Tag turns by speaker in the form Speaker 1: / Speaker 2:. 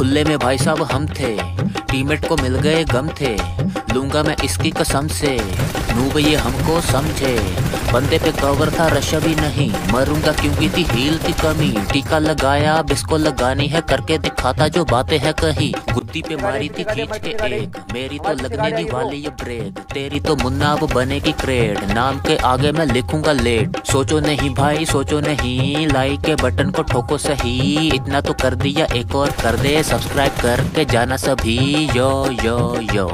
Speaker 1: खुले में भाई साहब हम थे। टीमेट को मिल गए, गम थे। लूँगा मैं इसकी कसम से। नूब ये हमको समझे। बंदे पे कवर था, रशा भी नहीं। मरूँगा क्योंकि थी हील की कमी। टीका लगाया, अब इसको लगानी है, करके दिखाता जो बातें है कहीं। गुद्दी पे मारी थी खींच के एक। मेरी तो लगने दी वाली ये ब्रेक तेरी तो मुन्ना अब बनेगी क्रेड नाम के आगे मैं लिखूँगा लेट सोचो नहीं भाई सोचो नहीं। लाइक के बटन को ठोको सही। इतना तो कर दिया एक और कर दे। सब्सक्राइब करके जाना सभी। यो यो यो